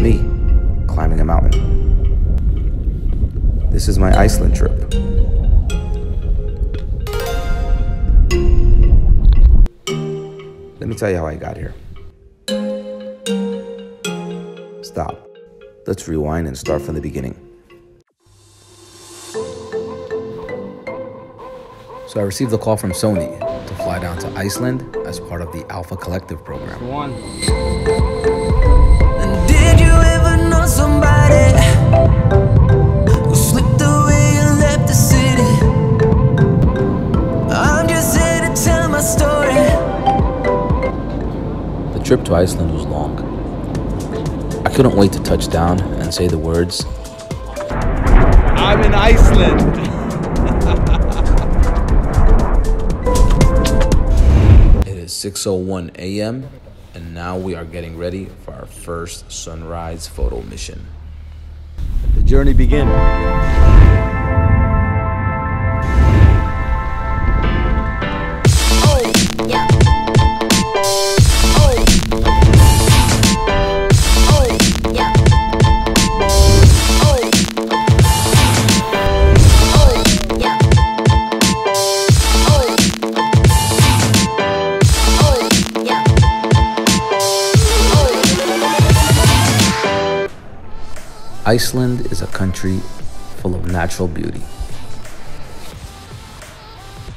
me climbing a mountain. This is my Iceland trip. Let me tell you how I got here. Stop. Let's rewind and start from the beginning. So I received a call from Sony to fly down to Iceland as part of the Alpha Collective program. One. The trip to Iceland was long. I couldn't wait to touch down and say the words, I'm in Iceland. It is 6:01 a.m. and now we are getting ready for our first sunrise photo mission. The journey begins. Iceland is a country full of natural beauty.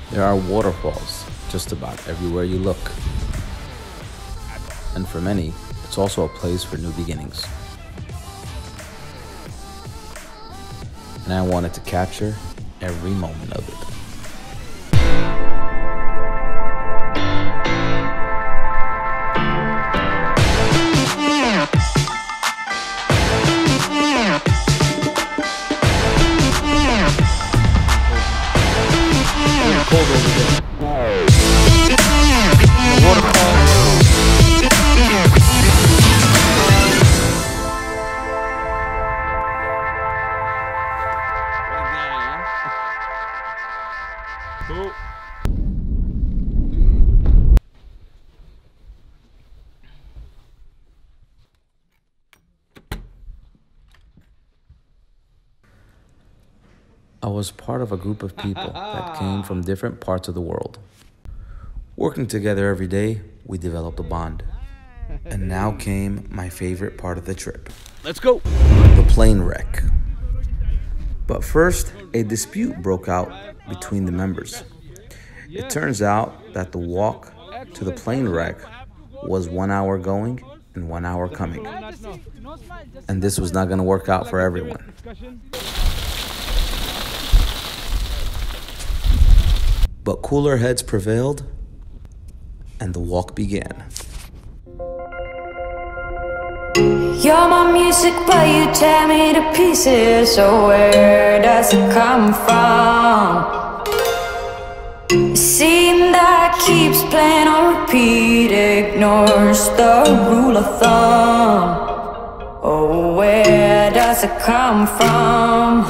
There are waterfalls just about everywhere you look. And for many, it's also a place for new beginnings. And I wanted to capture every moment of it. I was part of a group of people that came from different parts of the world. Working together every day, we developed a bond. And now came my favorite part of the trip Let's go. the plane wreck. But first, a dispute broke out between the members. It turns out that the walk to the plane wreck was one hour going and one hour coming. And this was not going to work out for everyone. But cooler heads prevailed, and the walk began. You're my music, but you tear me to pieces. So where does it come from? Scene that keeps playing on repeat, ignores the rule of thumb. Oh, where does it come from?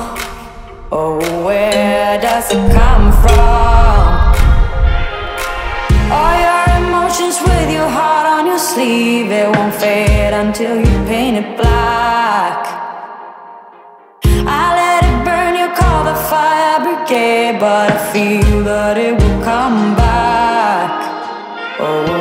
Oh, where does it come from? On it won't fade until you paint it black. I let it burn, you call the fire brigade, but I feel that it will come back. Oh,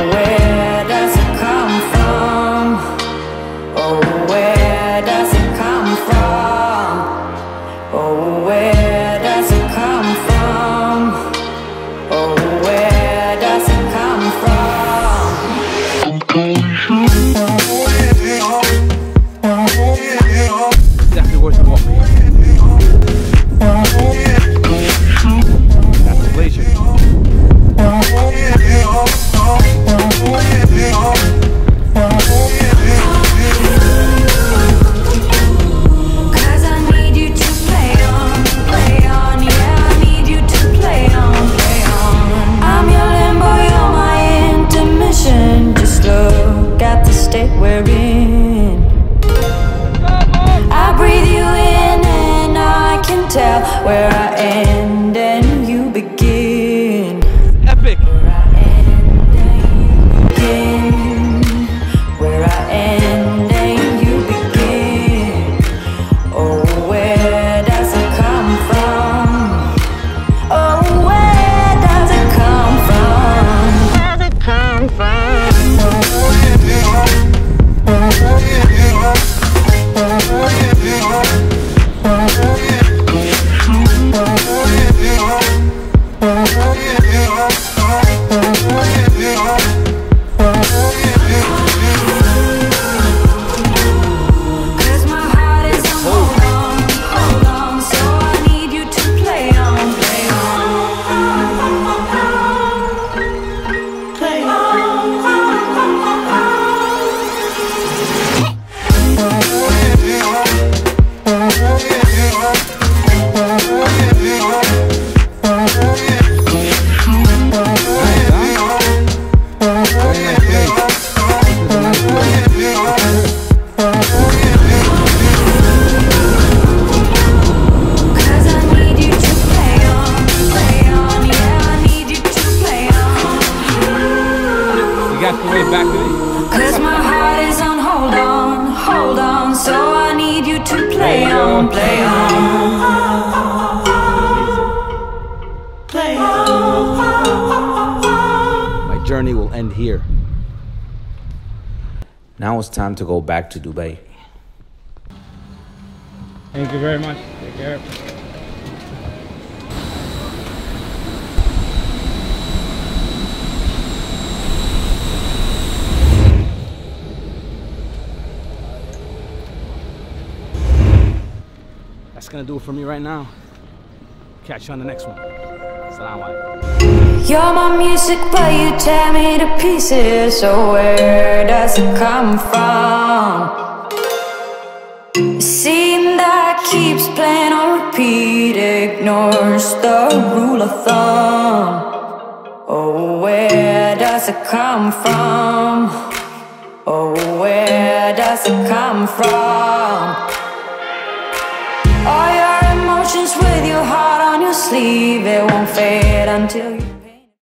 play on. Play on. My journey will end here. Now it's time to go back to Dubai. Thank you very much. Take care. Gonna do it for me right now. Catch you on the next one. Salam. You're my music, but you tear me to pieces. So where does it come from? Scene that keeps playing on repeat, ignores the rule of thumb. Oh, where does it come from? Oh, where does it come from? Emotions with your heart on your sleeve, it won't fade until you.